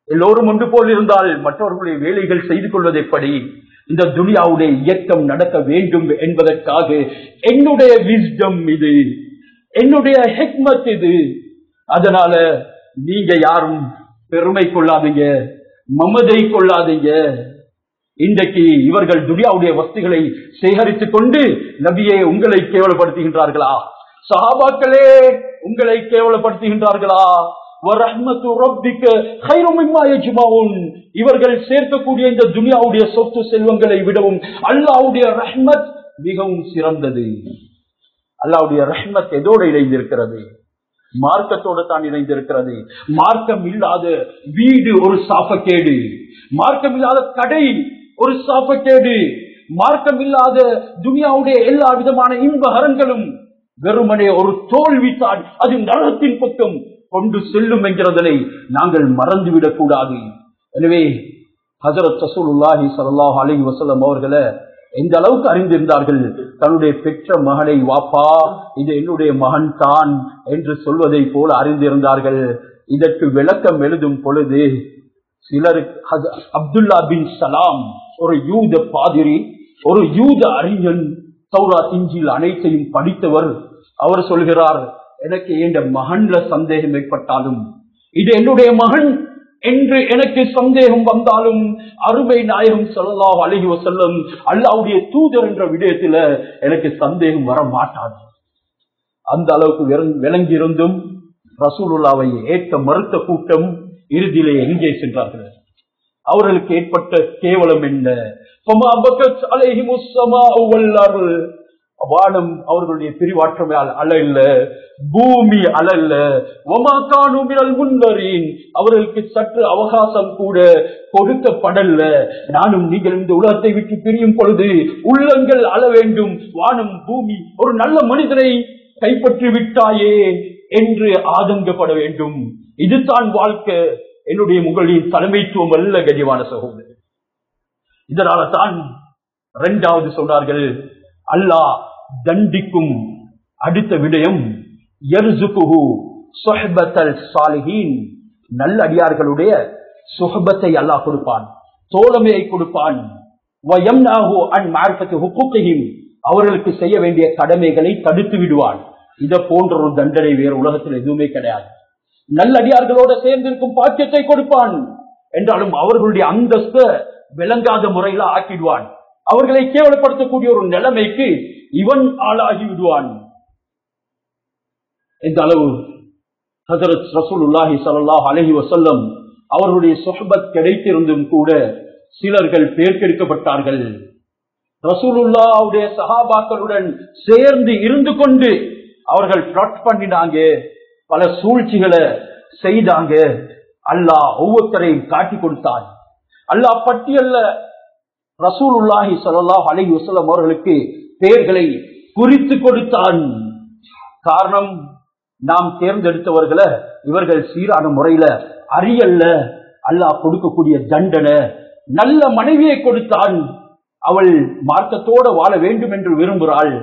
எல்லோரும் ஒன்று போல் இருந்தால் மற்றவர்களுடைய வேலைகள் செய்து கொள்வது எப்படி? இந்த துனியாவுடைய இயக்கம் நடக்க வேண்டும் என்பதற்காக என்னுடைய விஸ்டம் இது. என்னுடைய ஹெக்மத் இது. அதனால நீங்க யாரும் பெருமை கொள்ளாதீங்க மமதை கொள்ளாதீங்க. இன்றைக்கு இவர்கள் துனியாவுடைய வஸ்துகளை சேகரித்துக் கொண்டு நபியை உங்களை கேவலப்படுத்துகின்றார்களா? சஹாபாக்களே உங்களை கேவலப்படுத்துகின்றார்களா? இவர்கள் சேர்க்கக்கூடிய இந்த துனியாவுடைய சொத்து செல்வங்களை விடவும் அல்லாவுடைய ரஹ்மத் மிகவும் சிறந்தது. அல்லாவுடைய ரஹ்மத் எதோடு இணைந்திருக்கிறது? மார்க்கத்தோடு தான் இணைந்திருக்கிறது. மார்க்கம் இல்லாத வீடு ஒரு சாபக்கேடு. மார்க்கம் இல்லாத கடை ஒரு சாபக்கேடு. மார்க்கம் இல்லாத துனியாவுடைய எல்லா விதமான இன்பகரங்களும் வெறுமனே ஒரு தோல்வித்தான் அது நரகத்தின் பக்கம் கொண்டு செல்லும் என்கிறதனை நாங்கள் மறந்துவிடக் கூடாது எனவே ஹசரத் ரசூலுல்லாஹி ஸல்லல்லாஹு அலைஹி வசலம் அவர்களை எந்த அளவுக்கு அறிந்திருந்தார்கள்? தன்னுடைய பெற்ற மகனை வாப்பா இது என்னுடைய மகன் தான் என்று சொல்வதை போல அறிந்திருந்தார்கள். இதற்கு விளக்கம் எழுதும் பொழுது சிலருக்கு அப்துல்லா பின் சலாம் ஒரு யூத பாதிரி ஒரு யூத அறிஞன் சௌரா திஞ்சில் அனைத்தையும் படித்தவர். அவர் சொல்கிறார் எனக்கு என் மகன்ல சந்தேகம் ஏற்பட்டாலும் இது என்னுடைய மகன் என்று எனக்கு சந்தேகம் வந்தாலும் அருமை நாயகம் ஸல்லல்லாஹு அலைஹி செல்லும் அல்லாவுடைய தூதர் என்ற விடயத்துல எனக்கு சந்தேகம் வர மாட்டாது. அந்த அளவுக்கு விளங்- விளங்கியிருந்தும் ரசூலுல்லாவை ஏற்க மறுத்த கூட்டம் இறுதியிலே எங்கே சென்றார்கள்? அவர்களுக்கு ஏற்பட்ட கேவலம் என்ன? வானம் அவர்களுடைய பிரிவாற்றமையால் அலல்ல பூமி அலல்ல ஒமா கானு அவர்களுக்கு சற்று அவகாசம் கூட கொடுக்கப்படல. நானும் நீங்கள் இந்த உலகத்தை விட்டு பிரியும் பொழுது உள்ளங்கள் அழ வேண்டும். வானம் பூமி ஒரு நல்ல மனிதனை கைப்பற்றி விட்டாயே என்று ஆதங்கப்பட வேண்டும். இதுதான் வாழ்க்கை. என்னுடைய முகளின் தலைமைத்துவம் அல்ல கஜிவான சகோதரர். இதனால தான் இரண்டாவது சொன்னார்கள் அல்லாஹ் தண்டிக்கும் அடுத்த விடயம் சாலிஹீன். நல்ல அடியார்களுடைய சுகபத்தை அல்லாஹ் கொடுப்பான் தோழமையை கொடுப்பான். அவர்களுக்கு செய்ய வேண்டிய கடமைகளை தடுத்து விடுவான். இத போன்ற ஒரு தண்டனை வேறு உலகத்தில் எதுவுமே கிடையாது. நல்லடியார்களோட சேர்ந்திருக்கும் பாக்கியத்தை கொடுப்பான். என்றாலும் அவர்களுடைய அந்தஸ்த விளங்காத முறையில ஆக்கிடுவான். அவர்களை கேவலப்படுத்தக்கூடிய ஒரு நிலைமைக்கு இவன் ஆளாகி விடுவான். இந்த அளவு ஹசரத் ரசூலுல்லாஹி ஸல்லல்லாஹு அலஹி வசல்லம் அவர்களுடைய சொஹபத் கிடைத்திருந்தும் கூட சிலர்கள் பேர்க்கெடுக்கப்பட்டார்கள் ரசூலுல்லாவுடைய சகாபாக்களுடன் சேர்ந்து இருந்து கொண்டு அவர்கள் பிளாட் பண்ணினாங்க பல சூழ்ச்சிகளை செய்தாங்க. அல்லாஹ் ஒவ்வொருத்தரையும் காட்டி கொடுத்தான். அல்லாஹ் பட்டியல்ல ரசூலுல்லாஹி ஸல்லல்லாஹு அலி வசலம் அவர்களுக்கு பெயர்களை குறித்து கொடுத்தான். காரணம் நாம் தேர்ந்தெடுத்தவர்களை இவர்கள் சீரான முறையில அறியல்ல அல்லாஹ் கொடுக்கக்கூடிய தண்டனை நல்ல மனைவியை கொடுத்தான். அவள் மார்க்கத்தோட வாழ வேண்டும் என்று விரும்புகிறாள்.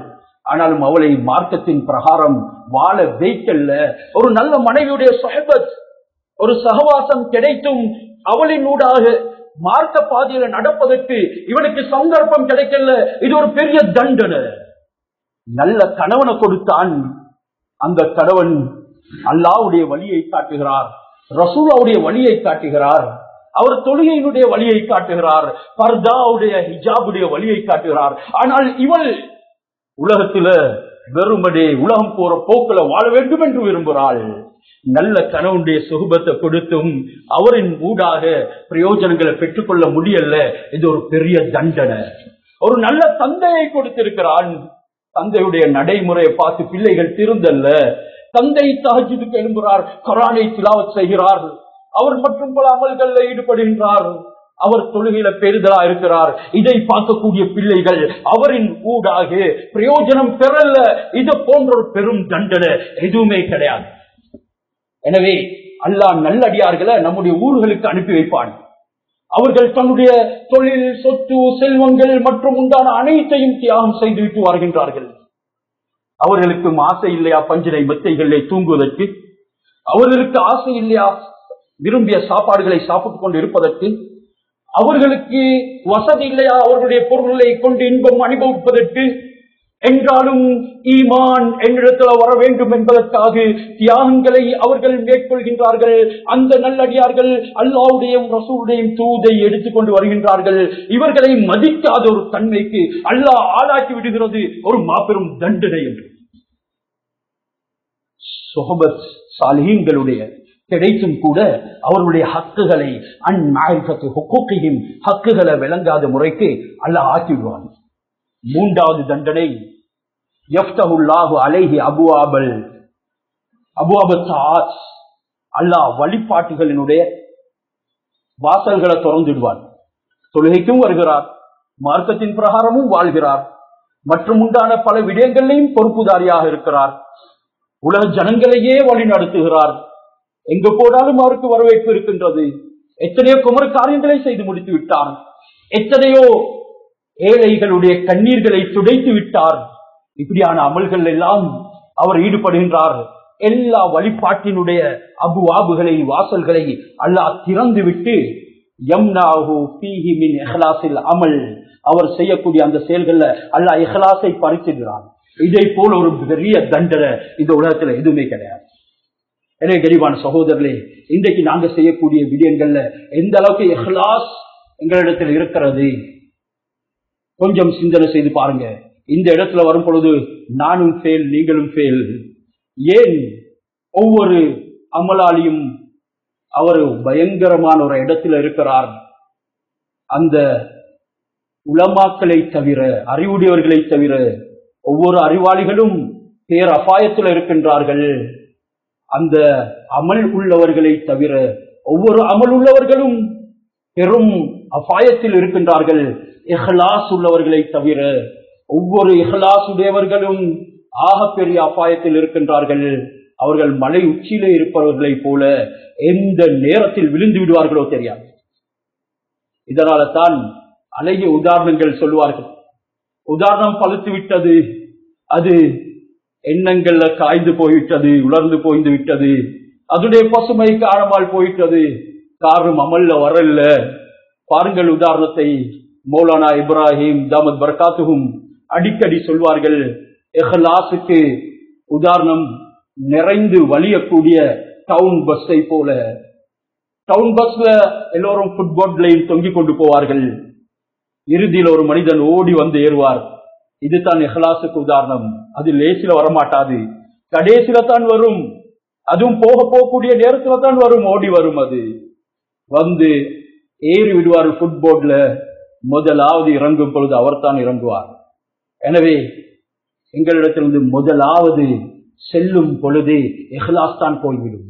ஆனாலும் அவளை மார்க்கத்தின் பிரகாரம் வாழ வைக்கல்ல. ஒரு நல்ல மனைவியுடைய சொஹபத் ஒரு சகவாசம் கிடைத்தும் அவளின் ஊடாக மார்க்க பாதையில நடப்பதற்கு இவனுக்கு சந்தர்ப்பம் கிடைக்கல. இது ஒரு பெரிய தண்டனை. நல்ல கணவனை கொடுத்தான் அந்த கணவன் அல்லாவுடைய வழியை காட்டுகிறார். ரசூலாவுடைய வழியை காட்டுகிறார். அவர் தொழுகையினுடைய வழியை காட்டுகிறார். பர்தாவுடைய ஹிஜாபுடைய வழியை காட்டுகிறார். ஆனால் இவள் உலகத்தில வெறுமனே உலகம் போற போக்கில வாழ வேண்டும் என்று விரும்புகிறாள். நல்ல கணவனுடைய சுகபத்தை கொடுத்தும் அவரின் ஊடாக பிரயோஜனங்களை பெற்றுக்கொள்ள முடியல இது ஒரு பெரிய தண்டனை. ஒரு நல்ல தந்தையை கொடுத்திருக்கிறான். தந்தையுடைய நடைமுறையை பார்த்து பிள்ளைகள் திருந்தல்ல. தந்தை தஹஜுதுக்கு எழும்புகிறார் குரானை திலாவத் செய்கிறார். அவர் மற்றும் பல அமல்களில் ஈடுபடுகின்றார். அவர் தொழுகையில பெறுதலா இருக்கிறார். இதை பார்க்கக்கூடிய பிள்ளைகள் அவரின் ஊடாக பிரயோஜனம் பெறல. இது போன்ற ஒரு பெரும் தண்டனை எதுவுமே கிடையாது. எனவே அல்லாஹ் நல்லடியார்களை நம்முடைய ஊர்களுக்கு அனுப்பி வைப்பான். அவர்கள் தன்னுடைய தொழில் சொத்து செல்வங்கள் மற்றும் உண்டான அனைத்தையும் தியாகம் செய்துவிட்டு வருகின்றார்கள். அவர்களுக்கு ஆசை இல்லையா பஞ்சினை மெத்தைகளிலே தூங்குவதற்கு? அவர்களுக்கு ஆசை இல்லையா விரும்பிய சாப்பாடுகளை சாப்பிட்டுக் கொண்டு இருப்பதற்கு அவர்களுக்கு வசதி இல்லையா? அவர்களுடைய பொருள்களை கொண்டு இன்பம் அனுபவிப்பதற்கு என்றாலும் ஈமான் என்னிடத்தில் வர வேண்டும் என்பதற்காக தியாகங்களை அவர்கள் மேற்கொள்கின்றார்கள். அந்த நல்லடியார்கள் அல்லாவுடையும் ரசூலுடைய தூதை எடுத்துக்கொண்டு வருகின்றார்கள். இவர்களை மதிக்காத ஒரு தன்மைக்கு அல்லாஹ் ஆளாக்கி விடுகிறது ஒரு மாபெரும் தண்டனை என்று. சொஹபத் சாலிஹீன்களுடைய கிடைத்தும் கூட அவர்களுடைய ஹக்குகளை அந்நாயகத்து ஹக்குகளை விளங்காத முறைக்கு அல்லாஹ் ஆக்கிவிடுவான். மூன்றாவது தண்டனை யஃப்தஹுல்லாஹு அலேஹி அபுவாபல் அபுவாபத் அல்லாஹ் வழிபாட்டுகளினுடைய வாசல்களை திறந்துடுவான். தொழுகைக்கும் வருகிறார் மார்க்கத்தின் பிரகாரமும் வாழ்கிறார் மற்றும் உண்டான பல விடயங்களையும் பொறுப்புதாரியாக இருக்கிறார். உலக ஜனங்களையே வழி நடத்துகிறார் எங்கு போனாலும் அவருக்கு வரவேற்பு இருக்கின்றது. எத்தனையோ குமர காரியங்களை செய்து முடித்து விட்டார். எத்தனையோ ஏழைகளுடைய கண்ணீர்களை துடைத்து விட்டார். இப்படியான அமல்கள் எல்லாம் அவர் ஈடுபடுகின்றார். எல்லா வழிபாட்டினுடைய அபு ஆபுகளை வாசல்களை அல்லாஹ் திறந்து விட்டு மின் அமல். அவர் செய்யக்கூடிய அந்த செயல்கள்ல அல்லாஹ் எஹ்லாசை பறிச்சிடுறான் இதை போல ஒரு பெரிய தண்டனை இந்த உலகத்துல எதுவுமே கிடையாது. எனவே கரிவான சகோதரர்களே இன்றைக்கு நாங்க செய்யக்கூடிய விடயங்கள்ல எந்த அளவுக்கு எஹ்லாஸ் எங்களிடத்தில் இருக்கிறது? கொஞ்சம் சிந்தனை செய்து பாருங்க. இந்த இடத்துல வரும் பொழுது நானும் ஃபெயில் நீங்களும் ஃபெயில் ஏன் ஒவ்வொரு அமலாளியும் அவர் பயங்கரமான ஒரு இடத்துல இருக்கிறார்? அந்த உலமாக்களை தவிர அறிவுடையவர்களை தவிர ஒவ்வொரு அறிவாளிகளும் பேர் அபாயத்தில் இருக்கின்றார்கள். அந்த அமல் உள்ளவர்களை தவிர ஒவ்வொரு அமல் உள்ளவர்களும் பெரும் அபாயத்தில் இருக்கின்றார்கள். இஹ்லாஸ் உள்ளவர்களை தவிர ஒவ்வொரு இஹ்லாஸ் உடையவர்களும் ஆக பெரிய அபாயத்தில் இருக்கின்றார்கள். அவர்கள் மலை உச்சியிலே இருப்பவர்களை போல எந்த நேரத்தில் விழுந்து விடுவார்களோ தெரியாது. இதனால தான் அழகிய உதாரணங்கள் சொல்லுவார்கள். உதாரணம் பழுத்து விட்டது அது எண்ணங்கள்ல காய்ந்து போய்விட்டது உலர்ந்து போய்ந்து விட்டது. அதுடைய பசுமை காணாமல் போயிட்டது. காரணம் அமல்ல வரல பாருங்கள் உதாரணத்தை. மௌலானா இப்ராஹிம் தாமத் பர்காத்துகும் அடிக்கடி சொல்வார்கள் எஹ்லாஸுக்கு உதாரணம் நிறைந்து வலியக்கூடிய டவுன் பஸ்ஸை போல. டவுன் பஸ்ல எல்லோரும் ஃபுட்பால்லையும் தொங்கிக் கொண்டு போவார்கள். இறுதியில் ஒரு மனிதன் ஓடி வந்து ஏறுவார். இதுதான் இஹ்லாஸுக்கு உதாரணம். அது லேசில வரமாட்டாது. கடைசில தான் வரும். அதுவும் போக போகக்கூடிய நேரத்துல தான் வரும். ஓடி வரும் அது. வந்து ஏறி விடுவார் ஃபுட்போர்ட்ல முதலாவது இறங்கும் பொழுது அவர் தான் இறங்குவார். எனவே எங்களிடத்திலிருந்து முதலாவது செல்லும் பொழுது எஹ்லாஸ் தான் போய்விடும்.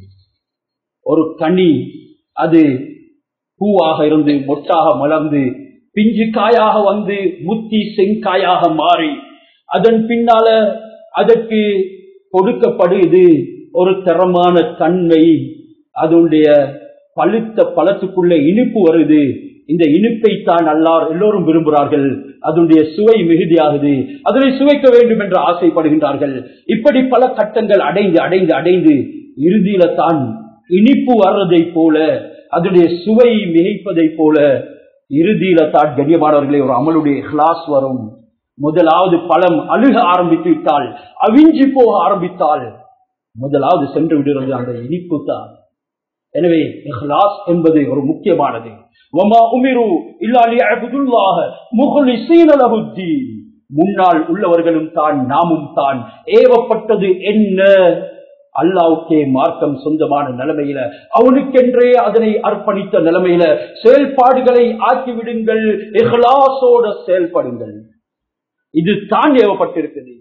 ஒரு கனி அது பூவாக இருந்து மொட்டாக மலர்ந்து பிஞ்சு காயாக வந்து முத்தி செங்காயாக மாறி அதன் பின்னால அதற்கு கொடுக்கப்படுது ஒரு தரமான தன்மை அதனுடைய பழுத்த பழத்துக்குள்ள இனிப்பு வருது. இந்த இனிப்பை தான் அல்லார் எல்லோரும் விரும்புகிறார்கள். அதனுடைய சுவை மிகுதியாகுது. அதனை சுவைக்க வேண்டும் என்று ஆசைப்படுகின்றார்கள். இப்படி பல கட்டங்கள் அடைந்து அடைந்து அடைந்து இறுதியில தான் இனிப்பு வர்றதை போல அதனுடைய சுவை மிகைப்பதை போல இறுதியில தான் கண்ணியமானவர்களே ஒரு அமலுடைய கிளாஸ் வரும். முதலாவது பழம் அழுக ஆரம்பித்து விட்டால் அவிஞ்சி போக ஆரம்பித்தால் முதலாவது சென்று விடுகிறது அந்த இனிப்பு தான். எனவே இஹ்லாஸ் என்பது ஒரு முக்கியமானது. வமா உமிரு இல்லாலி லியஅபுதுல்லாஹ முகலி சீனலகுத்தி முன்னால் உள்ளவர்களும் தான் நாமும் தான். ஏவப்பட்டது என்ன? அல்லாவுக்கே மார்க்கம் சொந்தமான நிலைமையில அவனுக்கென்றே அதனை அர்ப்பணித்த நிலைமையில செயல்பாடுகளை ஆக்கிவிடுங்கள் இஹ்லாசோட செயல்படுங்கள். இது தான் ஏவப்பட்டிருக்குது.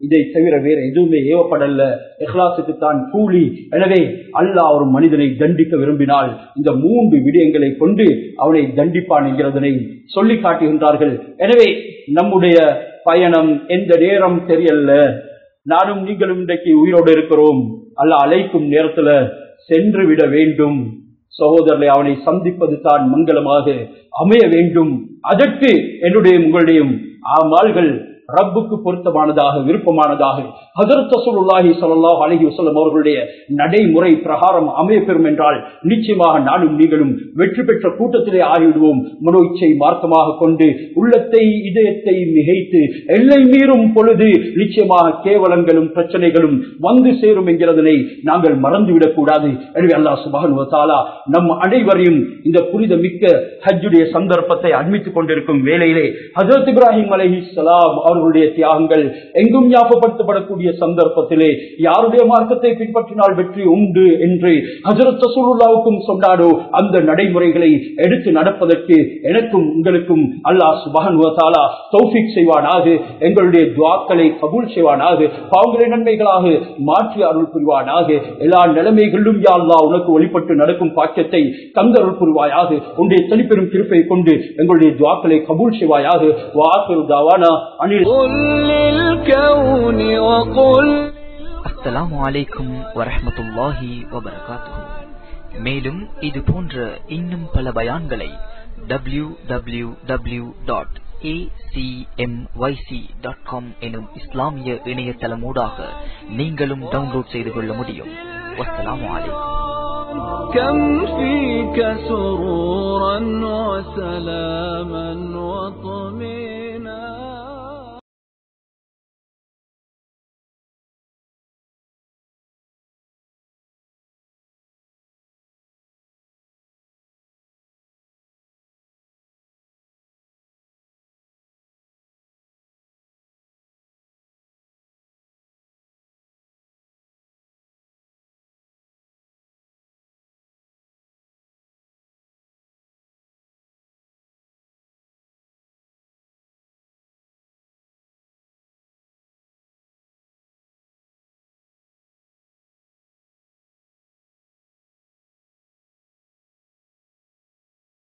இதை தவிர வேற எதுவுமே ஏவப்படல்ல எஹ்லாசுக்கு தான் கூலி. எனவே அல்லாஹ் ஒரு மனிதனை தண்டிக்க விரும்பினால் இந்த மூன்று விடயங்களை கொண்டு அவனை தண்டிப்பான் என்கிறதனை சொல்லி காட்டுகின்றார்கள். எனவே நம்முடைய பயணம் எந்த நேரம் தெரியல. நானும் நீங்களும் இன்றைக்கு உயிரோடு இருக்கிறோம். அல்ல அழைக்கும் நேரத்துல சென்று விட வேண்டும். சகோதரர்களை அவனை சந்திப்பது தான் மங்களமாக அமைய வேண்டும். அதற்கு என்னுடைய உங்களுடைய ஆமால்கள் ரப்புக்கு பொருத்தமானதாக விருப்பமானதாக ஹதரத் ரசூலுல்லாஹி ஸல்லல்லாஹு அலைஹி வஸல்லம் அவர்களுடைய நடைமுறை பிரகாரம் அமையப்பெறும் என்றால் நிச்சயமாக நானும் நீங்களும் வெற்றி பெற்ற கூட்டத்திலே ஆகிவிடுவோம் மனோச்சை மார்க்கமாக கொண்டு உள்ளத்தை இதயத்தை மிகைத்து எல்லை மீறும் பொழுது நிச்சயமாக கேவலங்களும் பிரச்சனைகளும் வந்து சேரும் என்கிறதனை நாங்கள் மறந்துவிடக் கூடாது. எனவே அல்லா சுப்ஹானஹு வ நம் அனைவரையும் இந்த புனித மிக்க ஹஜ்ஜுடைய சந்தர்ப்பத்தை அண்மித்துக் கொண்டிருக்கும் வேளையிலே ஹசரத் இப்ராஹிம் அலஹி சலாம் அவர் அவர்களுடைய தியாகங்கள் எங்கும் ஞாபகப்படுத்தப்படக்கூடிய சந்தர்ப்பத்திலே யாருடைய மார்க்கத்தை பின்பற்றினால் வெற்றி உண்டு என்று ஹசரத் ரசூலுல்லாவுக்கும் சொன்னாரோ அந்த நடைமுறைகளை எடுத்து நடப்பதற்கு எனக்கும் உங்களுக்கும் அல்லாஹ் சுபஹானஹு தௌஃபிக் செய்வானாக எங்களுடைய துவாக்களை கபூல் செய்வானாக பாவங்களை நன்மைகளாக மாற்றி அருள் புரிவானாக எல்லா நிலைமைகளிலும் யாழ்லா உனக்கு வழிபட்டு நடக்கும் பாக்கியத்தை தந்தருள் புரிவாயாக உன்னுடைய தனிப்பெரும் திருப்பை கொண்டு எங்களுடைய துவாக்களை கபூல் செய்வாயாக வாசல் தாவானா அணில் قل للكون وقل அஸ்ஸலாமு அலைக்கும் வரஹ்மத்துல்லாஹி வபரகாத்துஹு மேலும் இது போன்ற இன்னும் பல பயான்களை W W W dot dot com எனும் இஸ்லாமிய இணையதளமூடாக நீங்களும் டவுன்லோட் செய்து கொள்ள முடியும் வஸ்ஸலாமு அலைக்கும் كم فيك سرورا وسلام